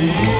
Hallelujah.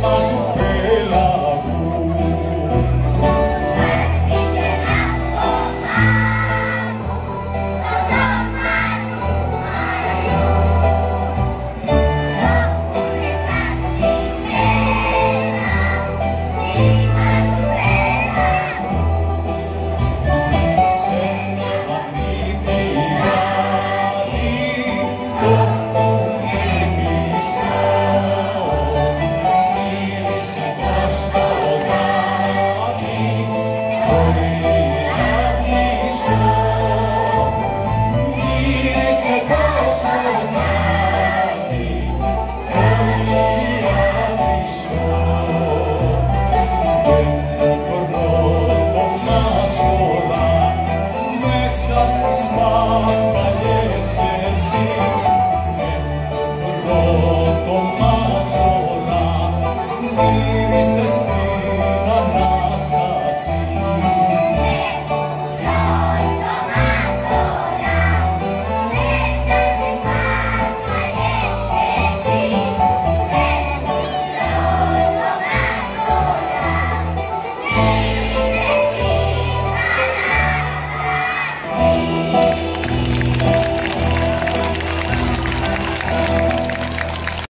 my